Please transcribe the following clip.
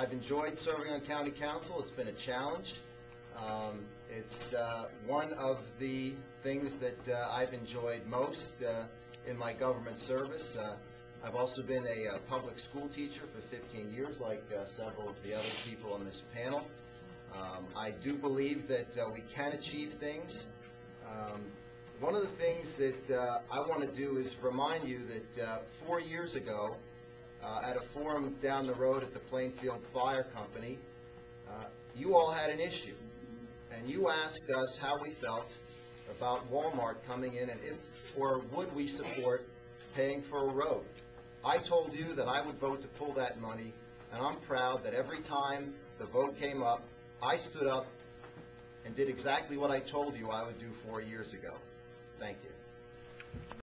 I've enjoyed serving on county council. It's been a challenge. Um, It's uh, one of the things that uh, I've enjoyed most uh, in my government service. Uh, I've also been a uh, public school teacher for 15 years, like uh, several of the other people on this panel. Um, I do believe that uh, we can achieve things. Um, One of the things that uh, I want to do is remind you that uh, four years ago, uh, at a forum down the road at the Plainfield Fire Company, uh, you all had an issue, and you asked us how we felt about Walmart coming in, and if, or would we support paying for a road. I told you that I would vote to pull that money, and I'm proud that every time the vote came up, I stood up and did exactly what I told you I would do four years ago. Thank you.